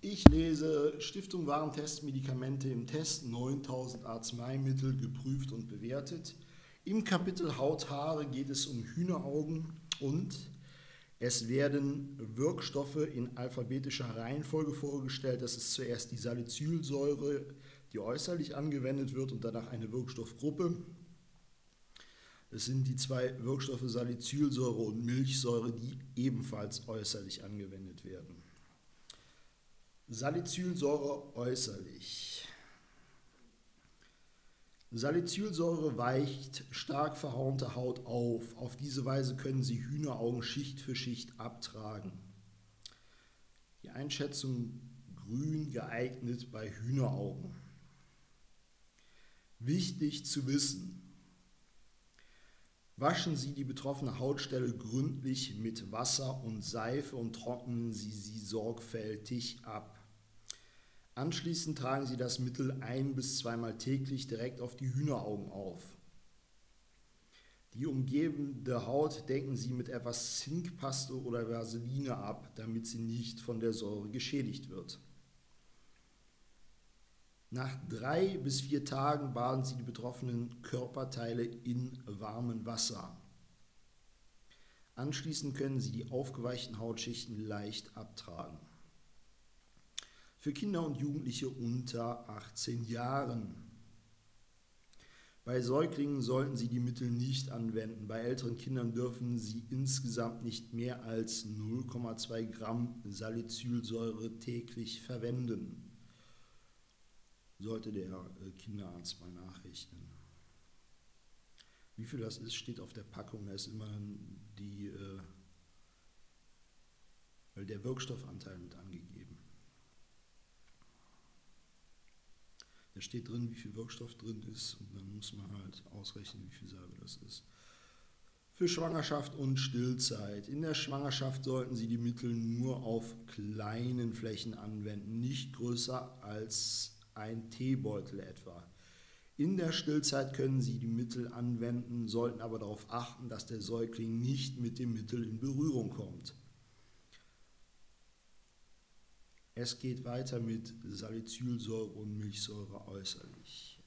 Ich lese Stiftung Warentest Medikamente im Test 9000 Arzneimittel geprüft und bewertet. Im Kapitel Haut, Haare geht es um Hühneraugen und es werden Wirkstoffe in alphabetischer Reihenfolge vorgestellt. Das ist zuerst die Salicylsäure, die äußerlich angewendet wird und danach eine Wirkstoffgruppe. Das sind die zwei Wirkstoffe Salicylsäure und Milchsäure, die ebenfalls äußerlich angewendet werden. Salicylsäure äußerlich. Salicylsäure weicht stark verhornte Haut auf. Auf diese Weise können sie Hühneraugen Schicht für Schicht abtragen. Die Einschätzung grün geeignet bei Hühneraugen. Wichtig zu wissen. Waschen Sie die betroffene Hautstelle gründlich mit Wasser und Seife und trocknen Sie sie sorgfältig ab. Anschließend tragen Sie das Mittel ein- bis zweimal täglich direkt auf die Hühneraugen auf. Die umgebende Haut decken Sie mit etwas Zinkpaste oder Vaseline ab, damit sie nicht von der Säure geschädigt wird. Nach drei bis vier Tagen baden Sie die betroffenen Körperteile in warmem Wasser. Anschließend können Sie die aufgeweichten Hautschichten leicht abtragen für Kinder und Jugendliche unter 18 Jahren. Bei Säuglingen sollten Sie die Mittel nicht anwenden. Bei älteren Kindern dürfen Sie insgesamt nicht mehr als 0,2 Gramm Salicylsäure täglich verwenden. Sollte der äh, Kinderarzt mal nachrechnen. Wie viel das ist, steht auf der Packung. Da ist immer die, äh, der Wirkstoffanteil mit angegeben. Da steht drin, wie viel Wirkstoff drin ist und dann muss man halt ausrechnen, wie viel Salbe das ist. Für Schwangerschaft und Stillzeit. In der Schwangerschaft sollten Sie die Mittel nur auf kleinen Flächen anwenden, nicht größer als ein Teebeutel etwa. In der Stillzeit können Sie die Mittel anwenden, sollten aber darauf achten, dass der Säugling nicht mit dem Mittel in Berührung kommt. Es geht weiter mit Salicylsäure und Milchsäure äußerlich.